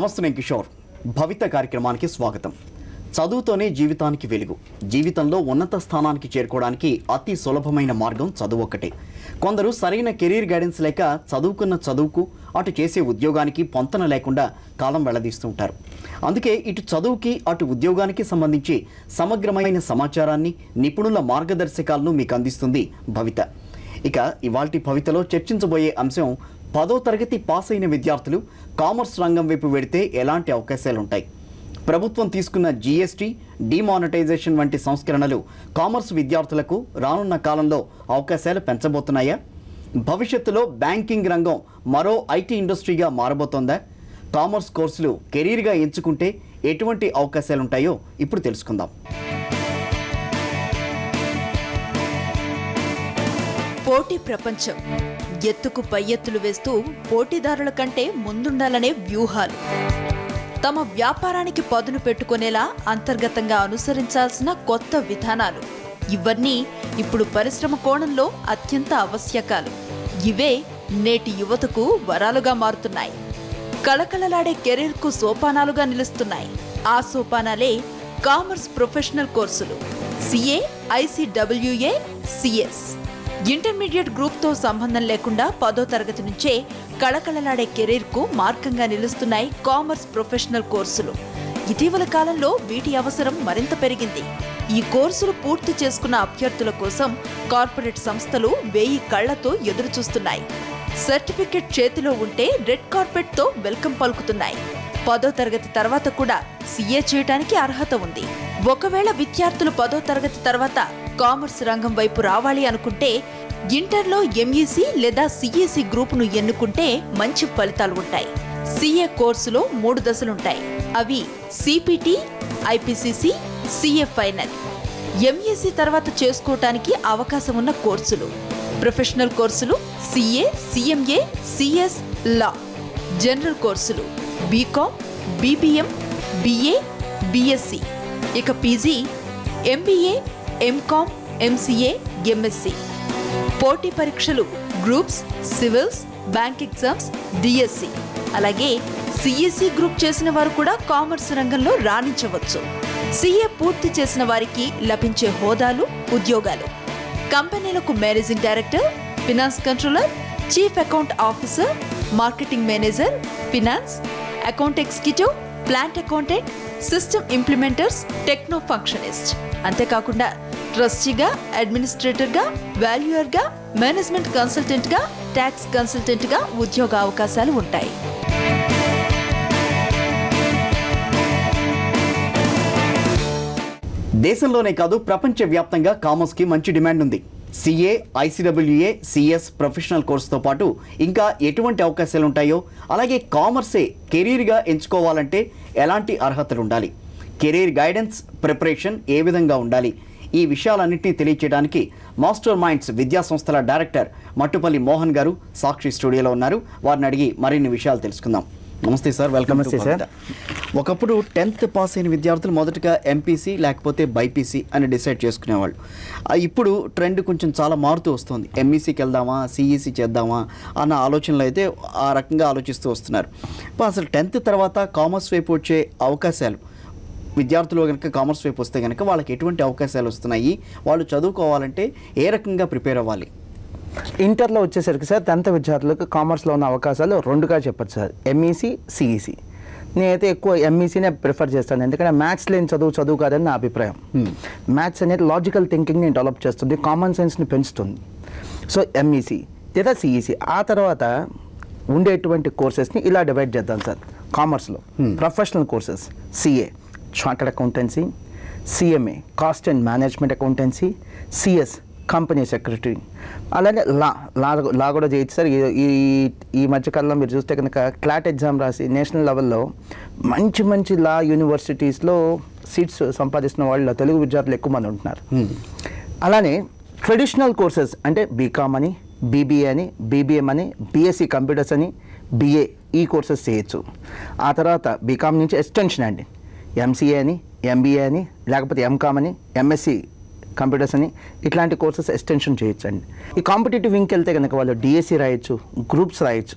నమస్తే నేను కిషోర్. భవిత కార్యక్రమానికి స్వాగతం. చదువుతోనే జీవితానికి వెలుగు. జీవితంలో ఉన్నత స్థానానికి చేరుకోవడానికి అతి సులభమైన మార్గం చదువు ఒక్కటే. కొందరు సరైన కెరీర్ గైడెన్స్ లేక చదువుకున్న చదువుకు అటు చేసే ఉద్యోగానికి పొంతన లేకుండా కాలం వెళ్ళదీస్తూ ఉంటారు. అందుకే ఇటు చదువుకి అటు ఉద్యోగానికి సంబంధించి సమగ్రమైన సమాచారాన్ని నిపుణుల మార్గదర్శకాలను మీకు అందిస్తుంది భవిత. ఇక ఇవాల్టి భవితలో చర్చించబోయే అంశం పదో తరగతి పాస్ అయిన విద్యార్థులు కామర్స్ రంగం వైపు వెడితే ఎలాంటి అవకాశాలు ఉంటాయి ప్రభుత్వం తీసుకున్న జీఎస్టీ డిమానిటైజేషన్ వంటి సంస్కరణలు కామర్స్ విద్యార్థులకు రానున్న కాలంలో అవకాశాలు పెంచబోతున్నాయా? భవిష్యత్తులో బ్యాంకింగ్ రంగం మరో ఐటీ ఇండస్ట్రీగా మారబోతోందా? కామర్స్ కోర్సులు కెరీర్గా ఎంచుకుంటే ఎటువంటి అవకాశాలుంటాయో ఇప్పుడు తెలుసుకుందాం. పోటీ ప్రపంచం. ఎత్తుకు పై ఎత్తులు వేస్తూ పోటీదారుల కంటే ముందుండాలనే వ్యూహాలు. తమ వ్యాపారానికి పదును పెట్టుకునేలా అంతర్గతంగా అనుసరించాల్సిన కొత్త విధానాలు. ఇవన్నీ ఇప్పుడు పరిశ్రమ కోణంలో అత్యంత ఆవశ్యకాలు. ఇవే నేటి యువతకు వరాలుగా మారుతున్నాయి. కళకళలాడే కెరీర్కు సోపానాలుగా నిలుస్తున్నాయి. ఆ సోపానాలే కామర్స్ ప్రొఫెషనల్ కోర్సులు. CA ICWA CS. ఇంటర్మీడియట్ గ్రూప్తో సంబంధం లేకుండా పదో తరగతి నుంచే కళకళలాడే కెరీర్కు మార్గంగా నిలుస్తున్నాయి కామర్స్ ప్రొఫెషనల్ కోర్సులు ఇటీవల కాలంలో వీటి అవసరం మరింత పెరిగింది. ఈ కోర్సులు పూర్తి చేసుకున్న అభ్యర్థుల కోసం కార్పొరేట్ సంస్థలు వేయి కళ్ళతో ఎదురుచూస్తున్నాయి. సర్టిఫికెట్ చేతిలో ఉంటే రెడ్ కార్పెట్తో వెల్కమ్ పలుకుతున్నాయి. పదో తరగతి తర్వాత కూడా సీఏ చేయడానికి అర్హత ఉంది. ఒకవేళ విద్యార్థులు పదో తరగతి తర్వాత కామర్స్ రంగం వైపు రావాలి అనుకుంటే ఇంటర్లో ఎంఈసీ లేదా సిఈసి గ్రూపును ఎన్నుకుంటే మంచి ఫలితాలు ఉంటాయి. సిఏ కోర్సులో మూడు దశలుంటాయి. అవి CPT IPCC CA final. MEC తర్వాత చేసుకోవటానికి అవకాశం ఉన్న కోర్సులు. ప్రొఫెషనల్ కోర్సులు CA CMA CS law. General కోర్సులు బీకామ్ బీబీఎం బిఏ బిఎస్సి. ఇక PG MBA MCom MCA MSc పోటీ పరీక్షలు groups civils bank exams DSC అలాగే సిఎస్సి గ్రూప్ చేసిన వారు కూడా కామర్స్ రంగంలో రాణించవచ్చు. సిఏ పూర్తి చేసిన వారికి లభించే హోదాలు ఉద్యోగాలు. కంపెనీలకు managing director finance controller chief account officer marketing manager finance account executive plant accountant system implementers techno functionist. అంతేకాకుండా ట్రస్టీగా అడ్మినిస్ట్రేటర్గా వాల్యూయర్గా మేనేజ్మెంట్ కన్సల్టెంట్గా ట్యాక్స్ కన్సల్టెంట్గా ఉద్యోగ అవకాశాలు ఉంటాయి. దేశంలోనే కాదు ప్రపంచవ్యాప్తంగా కామర్స్కి మంచి డిమాండ్ ఉంది. సిఏ ఐసీడబ్ల్యూఏ సిఎస్ ప్రొఫెషనల్ కోర్సుతో పాటు ఇంకా ఎటువంటి అవకాశాలు ఉంటాయో అలాగే కామర్సే కెరీర్గా ఎంచుకోవాలంటే ఎలాంటి అర్హతలు ఉండాలి? కెరీర్ గైడెన్స్ ప్రిపరేషన్ ఏ విధంగా ఉండాలి? ఈ విషయాలన్నింటినీ తెలియచేయడానికి మాస్టర్ మైండ్స్ విద్యా సంస్థల డైరెక్టర్ మట్టుపల్లి మోహన్ గారు సాక్షి స్టూడియోలో ఉన్నారు. వారిని అడిగి మరిన్ని విషయాలు తెలుసుకుందాం. నమస్తే సార్ వెల్కమ్ నమస్తే సార్. ఒకప్పుడు టెన్త్ పాస్ అయిన విద్యార్థులు మొదటగా ఎంపీసీ లేకపోతే బైపీసీ అని డిసైడ్ చేసుకునేవాళ్ళు. ఇప్పుడు ట్రెండ్ కొంచెం చాలా మారుతూ వస్తుంది. ఎంఈసీకి వెళ్దామా సిఈసీ చేద్దామా అన్న ఆలోచనలు అయితే ఆ రకంగా ఆలోచిస్తూ వస్తున్నారు. అసలు టెన్త్ తర్వాత కామర్స్ వైపు వచ్చే అవకాశాలు విద్యార్థులు కనుక కామర్స్ వైపు వస్తే కనుక వాళ్ళకి ఎటువంటి అవకాశాలు వస్తున్నాయి? వాళ్ళు చదువుకోవాలంటే ఏ రకంగా ప్రిపేర్ అవ్వాలి? ఇంటర్లో వచ్చేసరికి సార్ టెన్త్ విద్యార్థులకు కామర్స్లో ఉన్న అవకాశాలు రెండుగా చెప్పచ్చు సార్. ఎంఈసీ సిఈసి నేనైతే ఎక్కువ ఎంఈసీనే ప్రిఫర్ చేస్తాను. ఎందుకంటే మ్యాథ్స్ లేని చదువు చదువు కాదని నా అభిప్రాయం. మ్యాథ్స్ అనేది లాజికల్ థింకింగ్ని డెవలప్ చేస్తుంది కామన్ సెన్స్ని పెంచుతుంది. సో ఎంఈసీ లేదా సిఈసి ఆ తర్వాత ఉండేటువంటి కోర్సెస్ని ఇలా డివైడ్ చేద్దాం సార్ కామర్స్లో. Professional courses CA chartered accountancy CMA cost and management accountancy CS company secretary అలాగే లా లా లా కూడా చేయొచ్చు సార్. ఈ- ఈ ఈ మధ్యకాలంలో మీరు చూస్తే కనుక క్లాట్ ఎగ్జామ్ రాసి నేషనల్ లెవెల్లో మంచి మంచి లా యూనివర్సిటీస్లో సీట్స్ సంపాదిస్తున్న వాళ్ళు తెలుగు విద్యార్థులు ఎక్కువ మంది ఉంటున్నారు. అలానే ట్రెడిషనల్ కోర్సెస్ అంటే బీకామ్ అని బీబీఏ అని బీబీఎం అని బీఎస్సీ కంప్యూటర్స్ అని బీఏ ఈ కోర్సెస్ చేయొచ్చు. ఆ తర్వాత బీకామ్ నుంచి ఎక్స్టెన్షన్ అండి. ఎంసీఏ అని ఎంబీఏ అని లేకపోతే ఎంకామ్ అని ఎంఎస్సి కంప్యూటర్స్ అని ఇట్లాంటి కోర్సెస్ ఎక్స్టెన్షన్ చేయొచ్చు అండి ఈ కాంపిటేటివ్ వింగ్కి వెళ్తే కనుక వాళ్ళు డిఎస్సి రాయొచ్చు గ్రూప్స్ రాయొచ్చు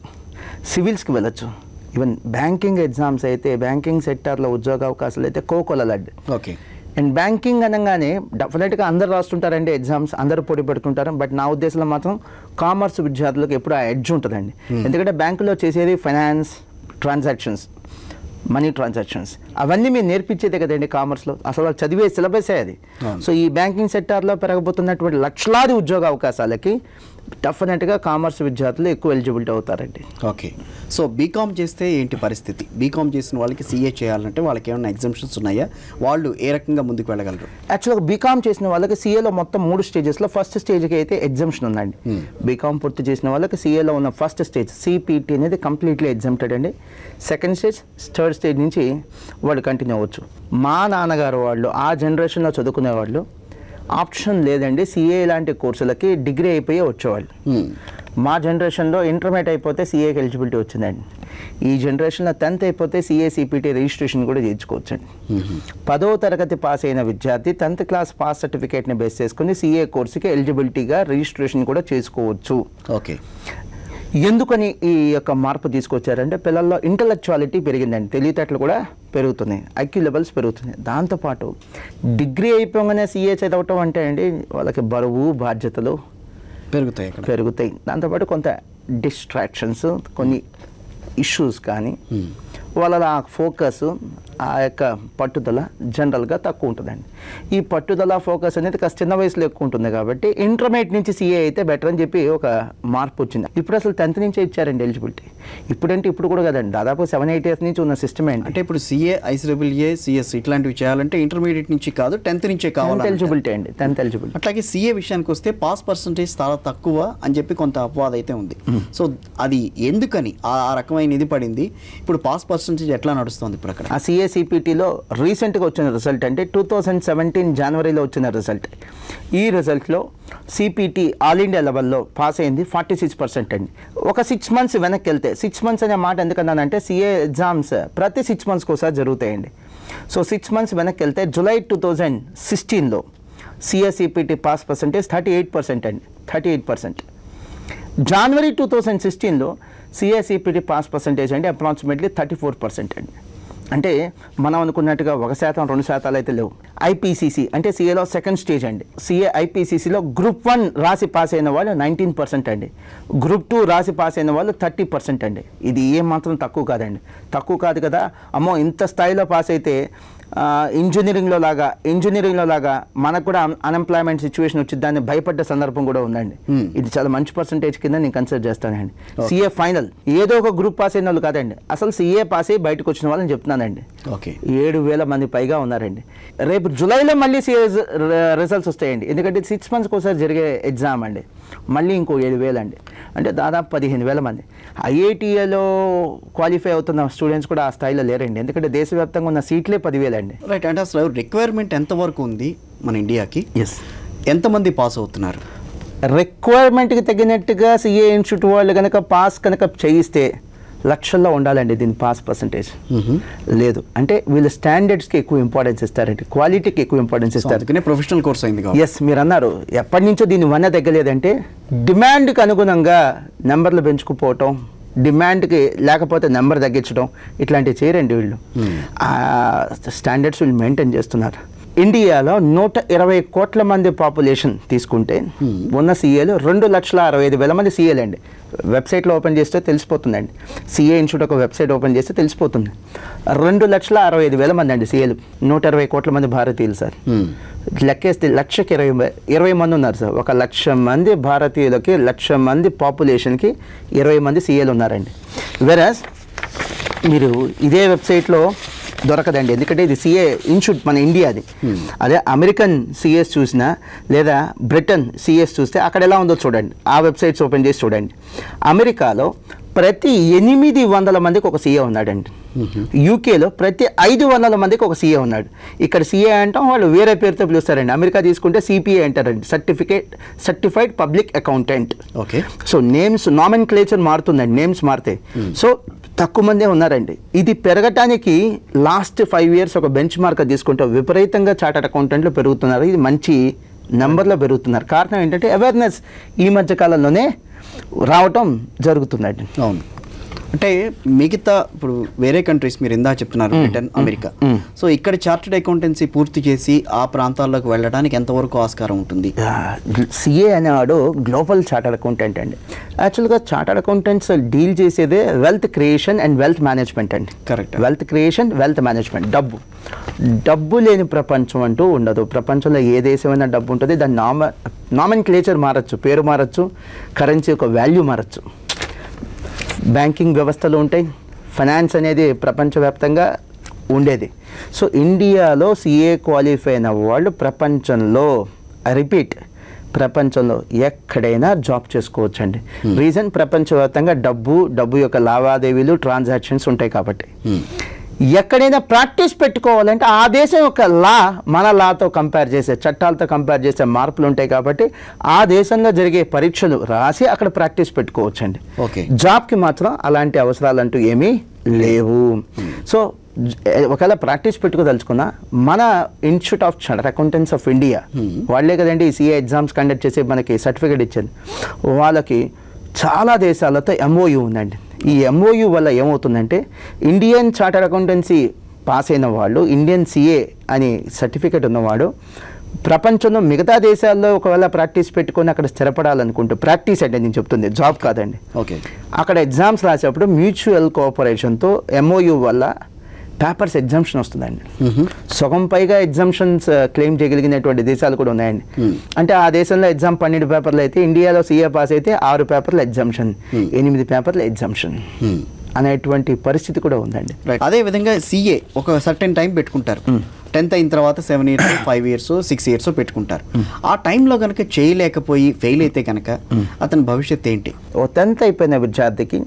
సివిల్స్కి వెళ్ళొచ్చు. ఈవెన్ బ్యాంకింగ్ ఎగ్జామ్స్ అయితే బ్యాంకింగ్ సెక్టార్లో ఉద్యోగ అవకాశాలు అయితే కోకోల లడ్ ఓకే. అండ్ బ్యాంకింగ్ అనగానే డెఫినెట్గా అందరు రాస్తుంటారండి ఎగ్జామ్స్ అందరూ పోటీ పెట్టుకుంటారు బట్ నా ఉద్దేశంలో మాత్రం కామర్స్ విద్యార్థులకు ఎప్పుడు ఆ ఎడ్జ్ ఉంటుందండి. ఎందుకంటే బ్యాంకులో చేసేది ఫైనాన్స్ ట్రాన్సాక్షన్స్ మనీ ట్రాన్సాక్షన్స్. అవన్నీ మీరు నేర్పించేదే కదండి కామర్స్లో. అసలు వాళ్ళు చదివే సిలబసే అది. సో ఈ బ్యాంకింగ్ సెక్టార్లో పెరగబోతున్నటువంటి లక్షలాది ఉద్యోగ అవకాశాలకి డెఫినెట్గా కామర్స్ విద్యార్థులు ఎక్కువ ఎలిజిబిలిటీ అవుతారండి. ఓకే. సో బీకామ్ చేస్తే ఏంటి పరిస్థితి? బీకామ్ చేసిన వాళ్ళకి సీఏ చేయాలంటే వాళ్ళకి ఏమైనా ఎగ్జామ్షన్స్ ఉన్నాయా? వాళ్ళు ఏ రకంగా ముందుకు వెళ్ళగలరు? యాక్చువల్గా బీకామ్ చేసిన వాళ్ళకి సీఏలో మొత్తం మూడు స్టేజెస్లో ఫస్ట్ స్టేజ్కి అయితే ఎగ్జామ్షన్ ఉందండి. బీకామ్ పూర్తి చేసిన వాళ్ళకి సీఏలో ఉన్న ఫస్ట్ స్టేజ్ సిపిటి అనేది కంప్లీట్లీ ఎగ్జామ్టెడ్ అండి. సెకండ్ స్టేజ్ థర్డ్ స్టేజ్ నుంచి వాళ్ళు కంటిన్యూ అవ్వచ్చు. మా నాన్నగారు వాళ్ళు ఆ జనరేషన్లో చదువుకునే వాళ్ళు ఆప్షన్ లేదండి. సిఏ లాంటి కోర్సులకి డిగ్రీ అయిపోయి వచ్చేవాళ్ళు. మా జనరేషన్లో ఇంటర్మీడియట్ అయిపోతే సీఏకి ఎలిజిబిలిటీ వచ్చిందండి. ఈ జనరేషన్లో టెన్త్ అయిపోతే సిఏ సిపిటి రిజిస్ట్రేషన్ కూడా చేయించుకోవచ్చండి. పదో తరగతి పాస్ అయిన విద్యార్థి టెన్త్ క్లాస్ పాస్ సర్టిఫికేట్ని బేస్ చేసుకుని సిఏ కోర్సుకి ఎలిజిబిలిటీగా రిజిస్ట్రేషన్ కూడా చేసుకోవచ్చు. ఓకే. ఎందుకని ఈ యొక్క మార్పు తీసుకొచ్చారంటే పిల్లల్లో ఇంటలెక్చువాలిటీ పెరిగిందండి. తెలివితేటలు కూడా పెరుగుతున్నాయి. ఐక్యూ లెవెల్స్ పెరుగుతున్నాయి. దాంతోపాటు డిగ్రీ అయిపోగానే సీఏ చదవటం అంటే అండి వాళ్ళకి బరువు బాధ్యతలు పెరుగుతాయి పెరుగుతాయి. దాంతోపాటు కొంత డిస్ట్రాక్షన్స్ కొన్ని ఇష్యూస్ కానీ వాళ్ళ ఫోకస్ ఆ యొక్క పట్టుదల జనరల్గా తక్కువ ఉంటుందండి. ఈ పట్టుదల ఫోకస్ అనేది కాస్త చిన్న వయసులో ఎక్కువ ఉంటుంది కాబట్టి ఇంటర్మీడియట్ నుంచి సీఏ అయితే బెటర్ అని చెప్పి ఒక మార్పు వచ్చింది. ఇప్పుడు అసలు టెన్త్ నుంచే ఇచ్చారండి ఎలిజిబిలిటీ. ఇప్పుడంటే ఇప్పుడు కూడా కదండి దాదాపు సెవెన్ ఎయిట్ ఇయర్స్ నుంచి ఉన్న సిస్టమ్ ఏంటి అంటే ఇప్పుడు సిఏ ఐసీడబ్ల్యూఏ సిఎస్ ఇట్లాంటివి చేయాలంటే ఇంటర్మీడియట్ నుంచి కాదు టెన్త్ నుంచే కావాలి ఎలిజిబిలిటీ అండి టెన్త్ ఎలిజిబిలిటీ. అట్లాగే సీఏ విషయానికి వస్తే పాస్ పర్సంటేజ్ చాలా తక్కువ అని చెప్పి కొంత అపవాదం అయితే ఉంది. సో అది ఎందుకని? ఆ రకమైన ఇది పడింది. ఇప్పుడు పాస్ పర్సంటేజ్ ఎట్లా నడుస్తుంది ఇప్పుడు అక్కడ? ఆ సిఏసిపిటిలో రీసెంట్గా వచ్చిన రిజల్ట్ అంటే టూ థౌజండ్ సెవెంటీన్ జనవరిలో వచ్చిన రిజల్ట్. ఈ రిజల్ట్లో సిపిటీ ఆల్ ఇండియా లెవెల్లో పాస్ అయింది ఫార్టీ సిక్స్ పర్సెంట్ అండి. ఒక సిక్స్ మంత్స్ వెనక్కి వెళ్తే సిక్స్ మంత్స్ అనే మాట ఎందుకన్నానంటే సిఏ ఎగ్జామ్స్ ప్రతి సిక్స్ మంత్స్కి ఒకసారి జరుగుతాయండి. సో సిక్స్ మంత్స్ వెనక్కి వెళ్తే జూలై టూ థౌజండ్ సిక్స్టీన్లో CSCPT pass percentage thirty eight percent అండి. Thirty eight percent. January two thousand సిక్స్టీన్లో సిఎస్ఈపిటి పాస్ పర్సెంటేజ్ అంటే అప్రాక్సిమేట్లీ థర్టీ ఫోర్ పర్సెంట్ అండి. అంటే మనం అనుకున్నట్టుగా ఒక శాతం రెండు శాతాలు అయితే లేవు. ఐపీసీసీ అంటే సిఏలో సెకండ్ స్టేజ్ అండి. సిఏ ఐపీసీసీలో గ్రూప్ వన్ రాసి పాస్ అయిన వాళ్ళు నైన్టీన్ పర్సెంట్ అండి. గ్రూప్ టూ రాసి పాస్ అయిన వాళ్ళు థర్టీ పర్సెంట్ అండి. ఇది ఏమాత్రం తక్కువ కాదండి. తక్కువ కాదు కదా. అమ్మో ఇంత స్థాయిలో పాస్ అయితే ఇంజనీరింగ్లో లాగా ఇంజనీరింగ్లో లాగా మనకు కూడా అన్ఎంప్లాయ్మెంట్ సిచ్యువేషన్ వచ్చి దాన్ని భయపడ్డ సందర్భం కూడా ఉందండి. ఇది చాలా మంచి పర్సంటేజ్ కింద నేను కన్సిడర్ చేస్తానండి. సిఏ ఫైనల్ ఏదో ఒక గ్రూప్ పాస్ అయిన వాళ్ళు కాదండి. అసలు సిఏ పాస్ అయ్యి బయటకు వచ్చిన వాళ్ళని చెప్తున్నానండి. ఓకే. ఏడు వేల మంది పైగా ఉన్నారండి. రేపు జూలైలో మళ్ళీ సిఏ రిజల్ట్స్ వస్తాయండి. ఎందుకంటే సిక్స్ మంత్స్కి ఒకసారి జరిగే ఎగ్జామ్ అండి. మళ్ళీ ఇంకో ఏడు వేలు అండి. అంటే దాదాపు పదిహేను వేల మంది. ఐఐటీఏలో క్వాలిఫై అవుతున్న స్టూడెంట్స్ కూడా ఆ స్థాయిలో లేరండి. ఎందుకంటే దేశవ్యాప్తంగా ఉన్న సీట్లే పదివేలండి రైట్ అంటే అసలు రిక్వైర్మెంట్ ఎంతవరకు ఉంది మన ఇండియాకి ఎస్ ఎంతమంది పాస్ అవుతున్నారు? రిక్వైర్మెంట్కి తగినట్టుగా సిఏ ఇన్స్టిట్యూట్ వాళ్ళు కనుక పాస్ కనుక చేయిస్తే లక్షల్లో ఉండాలండి దీని పాస్ పర్సంటేజ్ లేదు. అంటే వీళ్ళు స్టాండర్డ్స్కి ఎక్కువ ఇంపార్టెన్స్ ఇస్తారండి. క్వాలిటీకి ఎక్కువ ఇంపార్టెన్స్ ఇస్తారు. అందుకనే ప్రొఫెషనల్ కోర్స్ అయింది ఎస్ మీరు అన్నారు. ఎప్పటి నుంచో దీన్ని వన్న తగ్గలేదంటే డిమాండ్కి అనుగుణంగా నెంబర్లు పెంచుకుపోవటం డిమాండ్కి లేకపోతే నెంబర్ తగ్గించడం ఇట్లాంటివి చేయరండి వీళ్ళు. స్టాండర్డ్స్ వీళ్ళు మెయింటైన్ చేస్తున్నారు. ఇండియాలో నూట ఇరవై కోట్ల మంది పాపులేషన్ తీసుకుంటే ఉన్న సీఏలు రెండు లక్షల అరవై ఐదు వేల మంది సీఏలు అండి వెబ్సైట్లో ఓపెన్ చేస్తే తెలిసిపోతుందండి. సీఏ ఇన్స్టిట్యూట్ ఒక వెబ్సైట్ ఓపెన్ చేస్తే తెలిసిపోతుంది. రెండు లక్షల అరవై ఐదు వేల మంది అండి సీఏలు. నూట ఇరవై కోట్ల మంది భారతీయులు సార్. లెక్కేస్తే లక్షకి ఇరవై ఇరవై మంది ఉన్నారు సార్. ఒక లక్ష మంది భారతీయులకి లక్ష మంది పాపులేషన్కి ఇరవై మంది సీఏలు ఉన్నారండి. వెరాజ్ మీరు ఇదే వెబ్సైట్లో దొరకదండి. ఎందుకంటే ఇది సిఏ ఇన్స్టిట్యూట్ మన ఇండియాది. అదే అమెరికన్ సిఎస్ చూసినా లేదా బ్రిటన్ సిఎస్ చూస్తే అక్కడ ఎలా ఉందో చూడండి. ఆ వెబ్సైట్స్ ఓపెన్ చేసి చూడండి. అమెరికాలో ప్రతి ఎనిమిది వందల మందికి ఒక సీఏ ఉన్నాడండి. యూకేలో ప్రతి ఐదు వందల మందికి ఒక సీఏ ఉన్నాడు. ఇక్కడ సీఏ అంటాం వాళ్ళు వేరే పేరుతో పిలుస్తారండి. అమెరికా తీసుకుంటే సిపిఏ అంటారండి. Certificate certified public accountant okay. So names nomenclature మారుతుందండి names మారుతాయి సో తక్కువ మందే ఉన్నారండి. ఇది పెరగటానికి లాస్ట్ ఫైవ్ ఇయర్స్ ఒక బెంచ్ మార్క్ తీసుకుంటే విపరీతంగా చార్టర్డ్ అకౌంటెంట్లు పెరుగుతున్నారు. ఇది మంచి నెంబర్లో పెరుగుతున్నారు. కారణం ఏంటంటే అవేర్నెస్ ఈ మధ్య కాలంలోనే రావటం జరుగుతుందండి. అవును. అంటే మిగతా ఇప్పుడు వేరే కంట్రీస్ మీరు ఇందా చెప్తున్నారు బ్రిటన్ అమెరికా. సో ఇక్కడ చార్టెడ్ అకౌంటెన్సీ పూర్తి చేసి ఆ ప్రాంతాల్లోకి వెళ్ళడానికి ఎంతవరకు ఆస్కారం ఉంటుంది? సిఏ అనేవాడు గ్లోబల్ చార్టర్డ్ అకౌంటెంట్ అండి. యాక్చువల్గా చార్టర్డ్ అకౌంటెంట్స్ డీల్ చేసేదే wealth creation and wealth management అండి. Correct. Wealth creation wealth management డబ్బు. డబ్బు లేని ప్రపంచం అంటూ ఉండదు. ప్రపంచంలో ఏ దేశమైనా డబ్బు ఉంటుంది. దాని నామ నామన్ క్లేచర్ మారచ్చు పేరు మారచ్చు కరెన్సీ యొక్క వాల్యూ మారచ్చు. బ్యాంకింగ్ వ్యవస్థలు ఉంటాయి. ఫైనాన్స్ అనేది ప్రపంచవ్యాప్తంగా ఉండేది. సో ఇండియాలో సిఏ క్వాలిఫై అయిన వాళ్ళు ప్రపంచంలో రిపీట్ ప్రపంచంలో ఎక్కడైనా జాబ్ చేసుకోవచ్చండి. రీజన్ ప్రపంచవ్యాప్తంగా డబ్బు డబ్బు యొక్క లావాదేవీలు ట్రాన్సాక్షన్స్ ఉంటాయి కాబట్టి. ఎక్కడైనా ప్రాక్టీస్ పెట్టుకోవాలంటే ఆ దేశం యొక్క లా మన లాతో కంపేర్ చేసే చట్టాలతో కంపేర్ చేసే మార్పులు ఉంటాయి కాబట్టి ఆ దేశంలో జరిగే పరీక్షలు రాసి అక్కడ ప్రాక్టీస్ పెట్టుకోవచ్చండి. Okay. జాబ్కి మాత్రం అలాంటి అవసరాలు అంటూ ఏమీ లేవు. సో జ- ఒకవేళ ప్రాక్టీస్ పెట్టుకోదలుచుకున్నా మన institute of chartered accountants of India వాళ్ళే కదండి ఈ సిఏ ఎగ్జామ్స్ కండక్ట్ చేసి మనకి సర్టిఫికేట్ ఇచ్చింది వాళ్ళకి చాలా దేశాలతో ఎంఓయు ఉందండి. ఈ ఎంఓయు వల్ల ఏమవుతుందంటే ఇండియన్ చార్టర్ అకౌంటెన్సీ పాస్ అయిన వాళ్ళు ఇండియన్ సిఏ అని సర్టిఫికేట్ ఉన్నవాడు ప్రపంచంలో మిగతా దేశాల్లో ఒకవేళ ప్రాక్టీస్ పెట్టుకొని అక్కడ స్థిరపడాలనుకుంటూ ప్రాక్టీస్ అంటే నేను చెప్తుంది జాబ్ కాదండి. ఓకే. అక్కడ ఎగ్జామ్స్ రాసేటప్పుడు మ్యూచువల్ కోఆపరేషన్తో ఎంఓయు వల్ల పేపర్స్ ఎగ్జామ్షన్ వస్తుందండి. సగం పైగా ఎగ్జామ్షన్స్ క్లెయిమ్ చేయగలిగినటువంటి దేశాలు కూడా ఉన్నాయండి. అంటే ఆ దేశంలో ఎగ్జామ్ పన్నెండు పేపర్లు అయితే ఇండియాలో సీఏ పాస్ అయితే ఆరు పేపర్లు ఎగ్జామ్షన్ ఎనిమిది పేపర్లు ఎగ్జామ్షన్ అనేటువంటి పరిస్థితి కూడా ఉందండి. అదే విధంగా సిఏ ఒక సర్టెన్ టైం పెట్టుకుంటారు. టెన్త్ అయిన తర్వాత seven years five years six years పెట్టుకుంటారు. ఆ టైంలో కనుక చేయలేకపోయి ఫెయిల్ అయితే కనుక అతని భవిష్యత్ ఏంటి? ఓ టెన్త్ అయిపోయిన విద్యార్థికి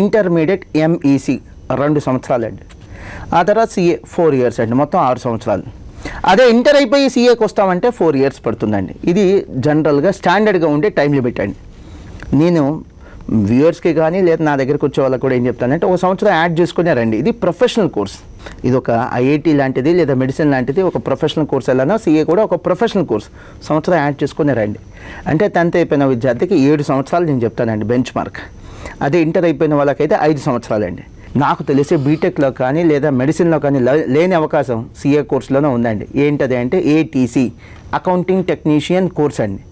ఇంటర్మీడియట్ ఎంఈసి రెండు సంవత్సరాలు అండి ఆ తర్వాత సిఏ ఫోర్ ఇయర్స్ అండి మొత్తం ఆరు సంవత్సరాలు. అదే ఇంటర్ అయిపోయి సీఏకి వస్తామంటే ఫోర్ ఇయర్స్ పడుతుందండి. ఇది జనరల్గా స్టాండర్డ్గా ఉండే టైం లిమిట్ అండి. నేను వ్యూయర్స్కి కానీ లేదా నా దగ్గరకు వచ్చే వాళ్ళకి కూడా ఏం చెప్తానంటే ఒక సంవత్సరం యాడ్ చేసుకునే రండి. ఇది ప్రొఫెషనల్ కోర్స్. ఇది ఒక ఐఐటి లాంటిది లేదా మెడిసిన్ లాంటిది ఒక ప్రొఫెషనల్ కోర్స్ ఎలానో సీఏ కూడా ఒక ప్రొఫెషనల్ కోర్స్. సంవత్సరం యాడ్ చేసుకునే రండి. అంటే టెన్త్ అయిపోయిన విద్యార్థికి ఏడు సంవత్సరాలు నేను చెప్తానండి బెంచ్ మార్క్ అదే ఇంటర్ అయిపోయిన వాళ్ళకైతే ఐదు సంవత్సరాలండి. నాకు తెలిసి బీటెక్లో కానీ లేదా మెడిసిన్లో కానీ లే- లేని అవకాశం సీఏ కోర్సులోనే ఉందండి. ఏంటది అంటే ఏటీసీ అకౌంటింగ్ టెక్నీషియన్ కోర్స్ అండి.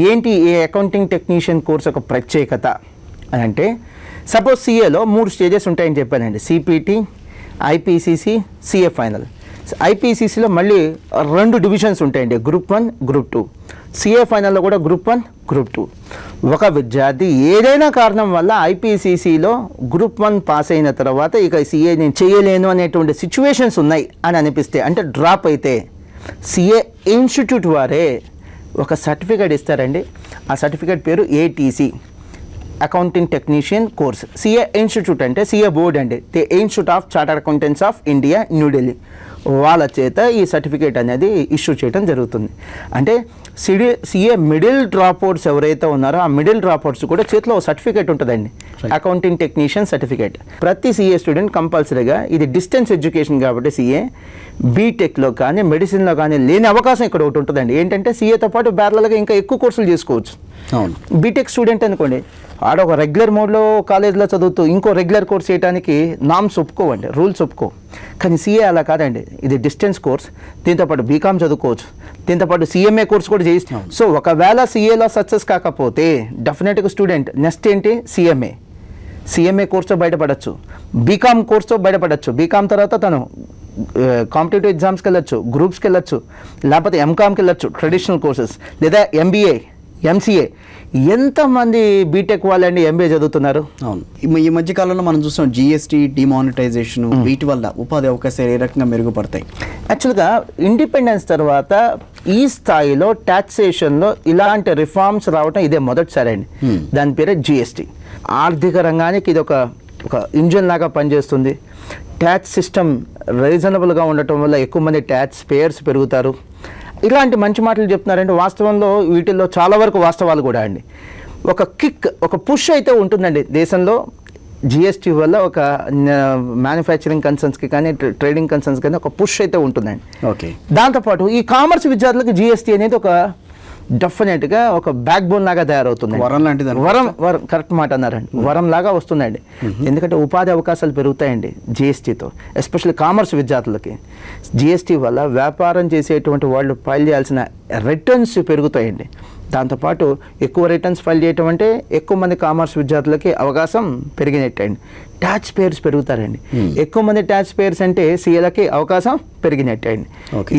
ఏంటి ఏ అకౌంటింగ్ టెక్నీషియన్ కోర్స్ ఒక ప్రత్యేకత అని అంటే సపోజ్ సిఏలో మూడు స్టేజెస్ ఉంటాయని చెప్పానండి. సిపిటి ఐపీసీసీ సిఏ ఫైనల్ ఐపీసీసీలో మళ్ళీ రెండు డివిజన్స్ ఉంటాయండి. Group one group two CA ఫైనల్లో కూడా గ్రూప్ వన్ గ్రూప్ టూ ఒక విద్యార్థి ఏదైనా కారణం వల్ల ఐపీసీసీలో గ్రూప్ వన్ పాస్ అయిన తర్వాత ఇక సిఏ నేను చేయలేను అనేటువంటి సిచ్యువేషన్స్ ఉన్నాయి అని అనిపిస్తే అంటే డ్రాప్ అయితే సిఏ ఇన్స్టిట్యూట్ వారే ఒక సర్టిఫికేట్ ఇస్తారండి. ఆ సర్టిఫికేట్ పేరు ATC accounting technician course CA institute అంటే సిఏ బోర్డ్ అండి. The institute of charter accountants of India New Delhi వాళ్ళ చేత ఈ సర్టిఫికేట్ అనేది ఇష్యూ చేయడం జరుగుతుంది. అంటే సిడి సిఏ మిడిల్ డ్రాప్అవుట్స్ ఎవరైతే ఉన్నారో ఆ మిడిల్ డ్రాప్అవుట్స్ కూడా చేతిలో ఒక సర్టిఫికేట్ ఉంటుందండి. అకౌంటింగ్ టెక్నీషియన్ సర్టిఫికేట్ ప్రతి సిఏ స్టూడెంట్ కంపల్సరీగా ఇది డిస్టెన్స్ ఎడ్యుకేషన్ కాబట్టి సిఏ బీటెక్లో కానీ మెడిసిన్లో కానీ లేని అవకాశం ఇక్కడ ఒకటి ఉంటుందండి. ఏంటంటే సిఏతో పాటు బ్యారలల్గా ఇంకా ఎక్కువ కోర్సులు చేసుకోవచ్చు. బీటెక్ స్టూడెంట్ అనుకోండి ఆడ ఒక రెగ్యులర్ మోడ్లో కాలేజ్లో చదువుతూ ఇంకో రెగ్యులర్ కోర్స్ చేయడానికి నామ్స్ ఒప్పుకోవండి రూల్స్ ఒప్పుకో. కానీ సీఏ అలా కాదండి. ఇది డిస్టెన్స్ కోర్స్ దీంతోపాటు బీకామ్ చదువుకోవచ్చు. దీంతోపాటు సీఎంఏ కోర్స్ కూడా చేయిస్తున్నాం. సో ఒకవేళ సీఏలో సక్సెస్ కాకపోతే డెఫినెట్గా స్టూడెంట్ నెక్స్ట్ ఏంటి? సీఎంఏ సిఎంఏ కోర్స్తో బయటపడచ్చు. బీకామ్ కోర్స్తో బయటపడచ్చు. బీకామ్ తర్వాత తను కాంపిటేటివ్ ఎగ్జామ్స్కి వెళ్ళొచ్చు గ్రూప్స్కి వెళ్ళొచ్చు లేకపోతే ఎంకామ్కి వెళ్ళొచ్చు ట్రెడిషనల్ కోర్సెస్ లేదా ఎంబీఏ ఎంసీఏ ఎంతమంది బీటెక్ వాళ్ళండి ఎంబీఏ చదువుతున్నారు? అవును. ఈ- మధ్య కాలంలో మనం చూస్తాం జిఎస్టీ డిమానిటైజేషన్ వీటి వల్ల ఉపాధి అవకాశాలు ఏ రకంగా మెరుగుపడతాయి? యాక్చువల్గా ఇండిపెండెన్స్ తర్వాత ఈ స్థాయిలో ట్యాక్సేషన్లో ఇలాంటి రిఫార్మ్స్ రావటం ఇదే మొదటిసారి అండి. దాని పేరే జిఎస్టీ ఆర్థిక రంగానికి ఇది ఒక ఒక ఇంజన్ లాగా పనిచేస్తుంది. ట్యాక్స్ సిస్టమ్ రీజనబుల్గా ఉండటం వల్ల ఎక్కువ మంది ట్యాక్స్ పేయర్స్ పెరుగుతారు. ఇలాంటి మంచి మాటలు చెప్తున్నారంటే వాస్తవంలో వీటిల్లో చాలా వరకు వాస్తవాలు కూడా అండి. ఒక కిక్ ఒక పుష్ అయితే ఉంటుందండి. దేశంలో జిఎస్టీ వల్ల ఒక మ్యానుఫ్యాక్చరింగ్ కన్సర్న్స్కి కానీ ట్రే- ట్రేడింగ్ కన్సర్న్స్ కానీ ఒక పుష్ అయితే ఉంటుందండి. ఓకే. దాంతోపాటు ఈ కామర్స్ విద్యార్థులకు జిఎస్టీ అనేది ఒక డెఫినెట్గా ఒక బ్యాక్ బోన్ లాగా తయారవుతుంది. వరం లాంటిది? వరం వరం కరెక్ట్ మాట అన్నారండి. వరం లాగా వస్తుందండి. ఎందుకంటే ఉపాధి అవకాశాలు పెరుగుతాయండి జిఎస్టీతో ఎస్పెషల్లీ కామర్స్ విద్యార్థులకి. జిఎస్టీ వల్ల వ్యాపారం చేసేటువంటి వాళ్ళు ఫైల్ చేయాల్సిన రిటర్న్స్ పెరుగుతాయండి. దాంతోపాటు ఎక్కువ రిటర్న్స్ ఫైల్ చేయటం అంటే ఎక్కువ మంది కామర్స్ విద్యార్థులకి అవకాశం పెరిగినట్టండి ట్యాక్స్ పేయర్స్ పెరుగుతారండి. ఎక్కువ మంది ట్యాక్స్ పేయర్స్ అంటే సీఏలకి అవకాశం పెరిగినట్టండి.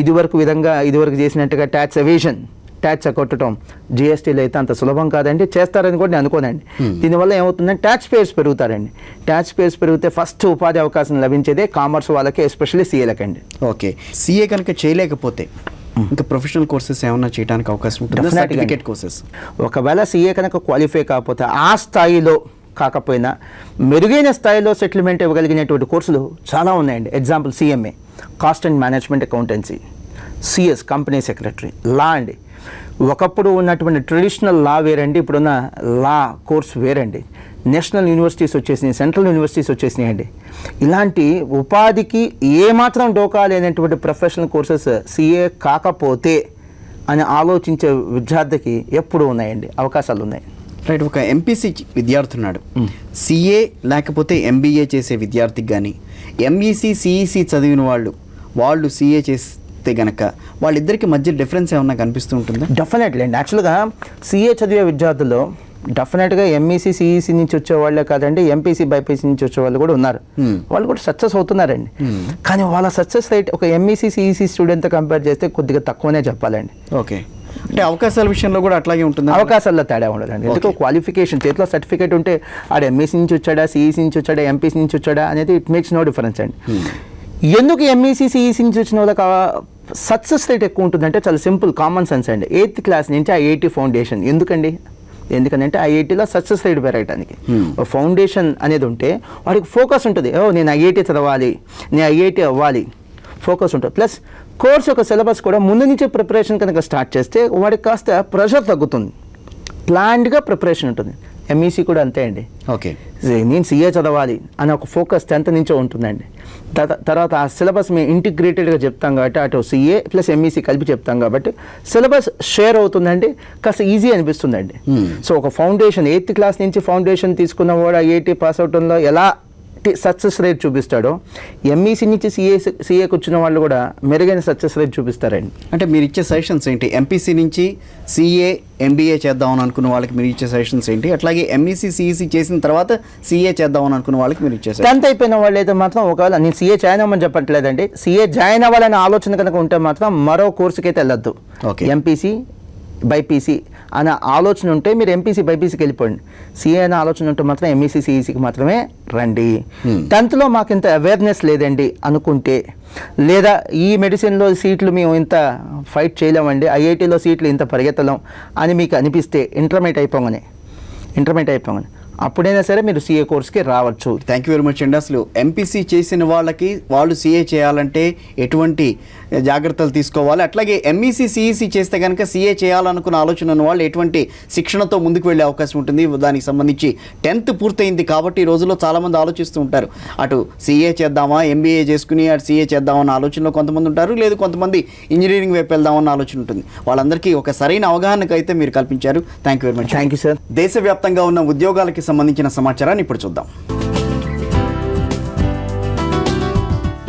ఇదివరకు విధంగా ఇదివరకు చేసినట్టుగా ట్యాక్స్ ఎవేషన్ ట్యాక్స్ కొట్టడం జిఎస్టీలో అయితే అంత సులభం కాదండి చేస్తారని కూడా నేను అనుకోనండి. దీనివల్ల ఏమవుతుందంటే ట్యాక్స్ పేయర్స్ పెరుగుతారండి. ట్యాక్స్ పేయర్స్ పెరిగితే ఫస్ట్ ఉపాధి అవకాశం లభించేదే కామర్స్ వాళ్ళకి ఎస్పెషల్లీ సీఏలకండి ఓకే. సీఏ కనుక చేయలేకపోతే ఇంకా ప్రొఫెషనల్ కోర్సెస్ ఏమన్నా చేయడానికి అవకాశం ఉంటుందా? సర్టిఫికేట్. కోర్సెస్ ఒకవేళ సీఏ కనుక క్వాలిఫై కాకపోతే ఆ స్థాయిలో కాకపోయినా మెరుగైన స్థాయిలో సెటిల్మెంట్ ఇవ్వగలిగినటువంటి కోర్సులు చాలా ఉన్నాయండి. Example CMA cost and management accountancy CS company secretary law అండి. ఒకప్పుడు ఉన్నటువంటి ట్రెడిషనల్ లా వేరండి ఇప్పుడున్న లా కోర్స్ వేరండి. నేషనల్ యూనివర్సిటీస్ వచ్చేసినాయి సెంట్రల్ యూనివర్సిటీస్ వచ్చేసినాయండి. ఇలాంటి ఉపాధికి ఏమాత్రం డోకా లేనటువంటి ప్రొఫెషనల్ కోర్సెస్ సిఏ కాకపోతే అని ఆలోచించే విద్యార్థికి ఎప్పుడు ఉన్నాయండి అవకాశాలు ఉన్నాయి. రైట్ ఒక ఎంపీసీ విద్యార్థి ఉన్నాడు. సిఏ లేకపోతే ఎంబీఏ చేసే విద్యార్థికి కానీ ఎంఈసి సిఈసి చదివిన వాళ్ళు వాళ్ళు సిఏ చేస్తే గనక వాళ్ళిద్దరికి మధ్య డిఫరెన్స్ ఏమన్నా కనిపిస్తూ ఉంటుందా? డెఫినెట్లీ. అండి యాక్చువల్గా సిఏ చదివే విద్యార్థుల్లో డెఫినెట్గా ఎంఈసీ సిఈసి నుంచి వచ్చే వాళ్ళే కాదండి ఎంపీసీ బైపీసీ నుంచి వచ్చే వాళ్ళు కూడా ఉన్నారు. వాళ్ళు కూడా సక్సెస్ అవుతున్నారండి. కానీ వాళ్ళ సక్సెస్ రేట్ ఒక ఎంఈసీ సిఈసి స్టూడెంట్తో కంపేర్ చేస్తే కొద్దిగా తక్కువనే చెప్పాలండి. ఓకే. అంటే అవకాశాల విషయంలో కూడా అట్లాగే ఉంటుందా? అవకాశాల్లో తేడా ఉండదండి. ఎందుకు. క్వాలిఫికేషన్ చేతిలో సర్టిఫికేట్ ఉంటే ఆడ ఎంఈసీ నుంచి వచ్చాడా సిఈసీ నుంచి వచ్చాడా ఎంపీసీ నుంచి వచ్చాడా అనేది ఇట్ మేక్స్ నో డిఫరెన్స్ అండి. ఎందుకు ఎంఈసీ సిఈసీ నుంచి వచ్చిన వాళ్ళకి సక్సెస్ రేట్ ఎక్కువ ఉంటుందంటే చాలా సింపుల్ కామన్ సెన్స్ అండి. ఎయిత్ క్లాస్ నుంచి ఐఐటి ఫౌండేషన్ ఎందుకండి? ఎందుకంటే ఐఐటీలో సక్సెస్ రేట్ పెరగడానికి ఫౌండేషన్ అనేది ఉంటే వాడికి ఫోకస్ ఉంటుంది. ఓ నేను ఐఐటి చదవాలి. నేను ఐఐటి అవ్వాలి. ఫోకస్ ఉంటుంది. ప్లస్ కోర్స్ యొక్క సిలబస్ కూడా ముందు నుంచే ప్రిపరేషన్ కనుక స్టార్ట్ చేస్తే వాడికి కాస్త ప్రెషర్ తగ్గుతుంది. ప్లాన్డ్గా ప్రిపరేషన్ ఉంటుంది. ఎంఈసీ కూడా అంతే అండి. ఓకే. నేను సీఏ చదవాలి అని ఒక ఫోకస్ టెన్త్ నుంచే ఉంటుందండి. తర్వా- తర్వాత ఆ సిలబస్ మేము ఇంటిగ్రేటెడ్గా చెప్తాం కాబట్టి అటు సీఏ ప్లస్ ఎంఈసీ కలిపి చెప్తాం కాబట్టి సిలబస్ షేర్ అవుతుందండి కాస్త ఈజీ అనిపిస్తుందండి. సో ఒక ఫౌండేషన్ ఎయిత్ క్లాస్ నుంచి ఫౌండేషన్ తీసుకున్న వాడు ఐఐటి పాస్ అవుట్ ఉందో ఎలా సక్సెస్ రేట్ చూపిస్తాడో ఎంఈసీ నుంచి సిఏ సిఏకి వచ్చిన వాళ్ళు కూడా మెరుగైన సక్సెస్ రేట్ చూపిస్తారండి. అంటే మీరు ఇచ్చే సజెషన్స్ ఏంటి? ఎంపీసీ నుంచి సిఏ ఎంబీఏ చేద్దామని అనుకున్న వాళ్ళకి మీరు ఇచ్చే సజెషన్స్ ఏంటి? అట్లాగే ఎంఈసీ సిఈసి చేసిన తర్వాత సిఏ చేద్దామని అనుకున్న వాళ్ళకి మీరు ఇచ్చే టెన్త్ అయిపోయిన వాళ్ళు అయితే మాత్రం ఒకవేళ నేను సీఏ జాయిన్ అవ్వమని చెప్పట్లేదండి. సీఏ జాయిన్ అవ్వాలనే ఆలోచన కనుక ఉంటే మాత్రం మరో కోర్సుకి అయితే వెళ్ళొద్దు. ఎంపీసీ బైపీసీ అనే ఆలోచన ఉంటే మీరు ఎంపీసీ బైపీసీకి వెళ్ళిపోండి. సీఏ అనే ఆలోచన ఉంటే మాత్రం ఎంఈసీ సిఈసీకి మాత్రమే రండి. Hmm. టెన్త్లో మాకు ఇంత అవేర్నెస్ లేదండి అనుకుంటే లేదా ఈ మెడిసిన్లో సీట్లు మేము ఇంత ఫైట్ చేయలేమండి ఐఐటీలో సీట్లు ఇంత పరిగెత్తలేం అని మీకు అనిపిస్తే ఇంటర్మీడియట్ అయిపోగానే ఇంటర్మీడియట్ అయిపోగానే అప్పుడైనా సరే మీరు సీఏ కోర్స్కి రావచ్చు. థ్యాంక్ యూ వెరీ మచ్ అండి. అసలు ఎంపీసీ చేసిన వాళ్ళకి వాళ్ళు సీఏ చేయాలంటే ఎటువంటి జాగ్రత్తలు తీసుకోవాలి. అట్లాగే ఎంఈసీ సిఈసి చేస్తే కనుక సీఏ చేయాలనుకున్న ఆలోచన ఉన్న వాళ్ళు ఎటువంటి శిక్షణతో ముందుకు వెళ్ళే అవకాశం ఉంటుంది. దానికి సంబంధించి టెన్త్ పూర్తయింది కాబట్టి ఈ రోజుల్లో చాలామంది ఆలోచిస్తూ ఉంటారు. అటు సీఏ చేద్దామా ఎంబీఏ చేసుకుని అటు సీఏ చేద్దామన్న ఆలోచనలో కొంతమంది ఉంటారు. లేదు కొంతమంది ఇంజనీరింగ్ వైపు వెళ్దామన్న ఆలోచన ఉంటుంది. వాళ్ళందరికీ ఒక సరైన అవగాహనకు అయితే మీరు కల్పించారు. Thank you very much thank you sir దేశవ్యాప్తంగా ఉన్న ఉద్యోగాలకి సంబంధించిన సమాచారాన్ని ఇప్పుడు చూద్దాం.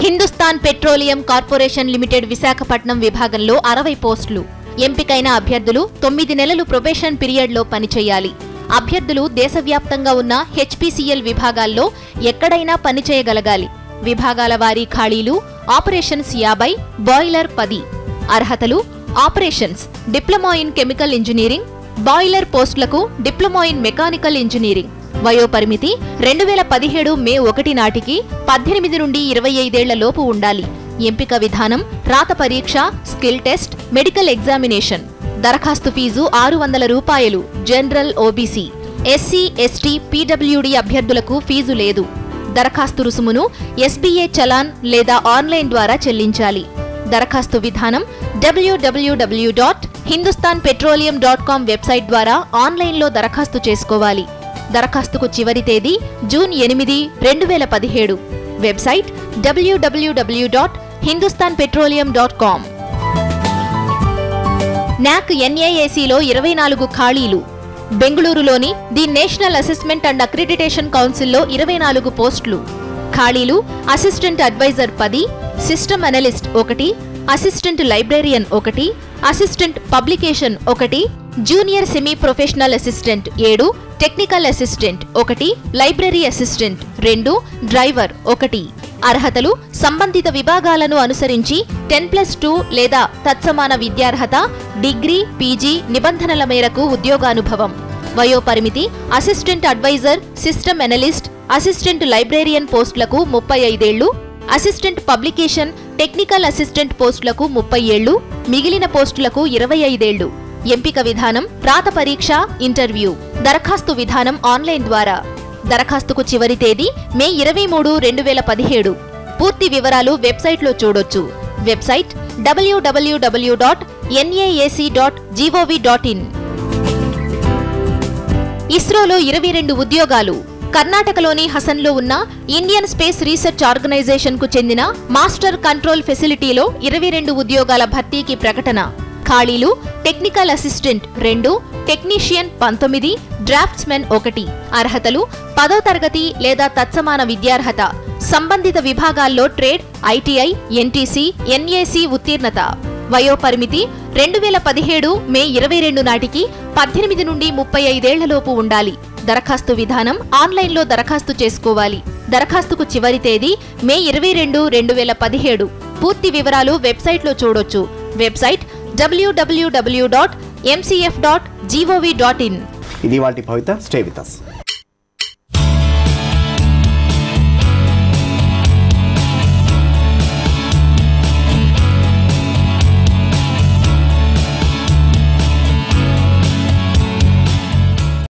Hindustan petroleum corporation limited Visakhapatnam విభాగంలో అరవై పోస్టులు. ఎంపికైన అభ్యర్థులు తొమ్మిది నెలలు ప్రొబేషన్ పీరియడ్లో పనిచేయాలి. అభ్యర్థులు దేశవ్యాప్తంగా ఉన్న హెచ్పిసిఎల్ విభాగాల్లో ఎక్కడైనా పనిచేయగలగాలి విభాగాల వారీ ఖాళీలు ఆపరేషన్స్ యాభై బాయిలర్ పది. అర్హతలు operations diploma in chemical engineering boiler పోస్టులకు డిప్లొమా ఇన్ మెకానికల్ ఇంజనీరింగ్. వయోపరిమితి రెండు వేల పదిహేడు మే ఒకటి నాటికి పద్దెనిమిది నుండి ఇరవై ఐదేళ్ళ లోపు ఉండాలి. ఎంపిక విధానం రాత పరీక్ష స్కిల్ టెస్ట్ మెడికల్ ఎగ్జామినేషన్. దరఖాస్తు ఫీజు ఆరు వందల రూపాయలు. General OBC. SC ST PWD అభ్యర్థులకు ఫీజు లేదు. దరఖాస్తు రుసుమును ఎస్బీఏ చలాన్ లేదా ఆన్లైన్ ద్వారా చెల్లించాలి. దరఖాస్తు విధానం W W W dot Hindustan petroleum dot com website ద్వారా ఆన్లైన్లో దరఖాస్తు చేసుకోవాలి. దరఖాస్తుకు చివరి తేదీ జూన్ ఎనిమిది రెండు వేల పదిహేడు. Website W W W dot Hindustan petroleum dot com NAAC ఎన్ఏఏసీలో ఇరవై నాలుగు ఖాళీలు. బెంగళూరులోని the national assessment and accreditation కౌన్సిల్లో ఇరవై నాలుగు పోస్టులు. ఖాళీలు అసిస్టెంట్ అడ్వైజర్ పది సిస్టమ్ అనలిస్ట్ ఒకటి అసిస్టెంట్ లైబ్రేరియన్ ఒకటి అసిస్టెంట్ పబ్లికేషన్ ఒకటి జూనియర్ సెమీ ప్రొఫెషనల్ అసిస్టెంట్ ఏడు టెక్నికల్ అసిస్టెంట్ ఒకటి లైబ్రరీ అసిస్టెంట్ రెండు డ్రైవర్ ఒకటి. అర్హతలు సంబంధిత విభాగాలను అనుసరించి టెన్ ప్లస్ టూ లేదా తత్సమాన విద్యార్హత డిగ్రీ పీజీ నిబంధనల మేరకు ఉద్యోగానుభవం. వయోపరిమితి assistant advisor system analyst assistant librarian పోస్టులకు ముప్పై ఐదేళ్ళు అసిస్టెంట్ పబ్లికేషన్ టెక్నికల్ అసిస్టెంట్ పోస్టులకు ముప్పై ఏళ్ళు మిగిలిన పోస్టులకు ఇరవై ఐదేళ్ళు ఎంపిక విధానం రాత పరీక్ష ఇంటర్వ్యూ. దరఖాస్తు విధానం ఆన్లైన్ ద్వారా. దరఖాస్తుకు చివరి తేదీ మే ఇరవై మూడు రెండు వేల పదిహేడు. పూర్తి వివరాలు వెబ్సైట్లో చూడొచ్చు. Website WWW dot NAAC dot GOV dot in ఇస్రోలో ఇరవై రెండు ఉద్యోగాలు. కర్ణాటకలోని హసన్లో ఉన్న ఇండియన్ స్పేస్ రీసెర్చ్ ఆర్గనైజేషన్కు చెందిన మాస్టర్ కంట్రోల్ ఫెసిలిటీలో ఇరవై రెండు ఉద్యోగాల భర్తీకి ప్రకటన. ఖాళీలు టెక్నికల్ అసిస్టెంట్ రెండు టెక్నీషియన్ పంతొమ్మిది డ్రాఫ్ట్స్మెన్ ఒకటి. అర్హతలు పదో తరగతి లేదా తత్సమాన విద్యార్హత. సంబంధిత విభాగాల్లో ట్రేడ్ ఐటీఐ ఎన్టీసీ ఎన్ఏసీ ఉత్తీర్ణత. వయోపరిమితి రెండు వేల పదిహేడు మే ఇరవై రెండు నాటికి పద్దెనిమిది నుండి ముప్పై ఐదేళ్ళలోపు ఉండాలి. దరఖాస్తు విధానం ఆన్లైన్లో దరఖాస్తు చేసుకోవాలి. దరఖాస్తుకు చివరి తేదీ మే ఇరవై రెండు రెండు వేల పదిహేడు. పూర్తి వివరాలు వెబ్సైట్లో చూడొచ్చు. Website WWW dot MCF dot GOV dot in ఇది వాటి భవిత స్టే విత్ అస్